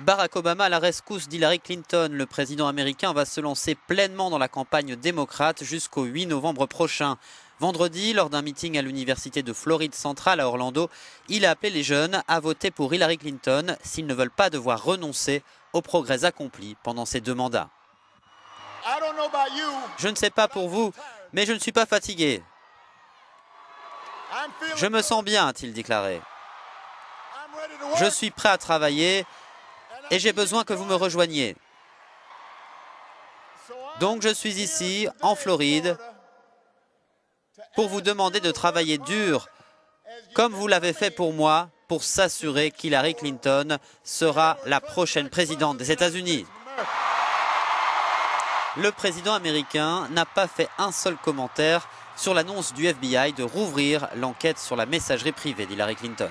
Barack Obama à la rescousse d'Hillary Clinton. Le président américain va se lancer pleinement dans la campagne démocrate jusqu'au 8 novembre prochain. Vendredi, lors d'un meeting à l'université de Floride Central à Orlando, il a appelé les jeunes à voter pour Hillary Clinton s'ils ne veulent pas devoir renoncer aux progrès accomplis pendant ces deux mandats. Je ne sais pas pour vous, mais je ne suis pas fatigué. Je me sens bien, a-t-il déclaré. Je suis prêt à travailler et j'ai besoin que vous me rejoigniez. Donc je suis ici, en Floride, pour vous demander de travailler dur, comme vous l'avez fait pour moi, pour s'assurer qu'Hillary Clinton sera la prochaine présidente des États-Unis. Le président américain n'a pas fait un seul commentaire sur l'annonce du FBI de rouvrir l'enquête sur la messagerie privée d'Hillary Clinton.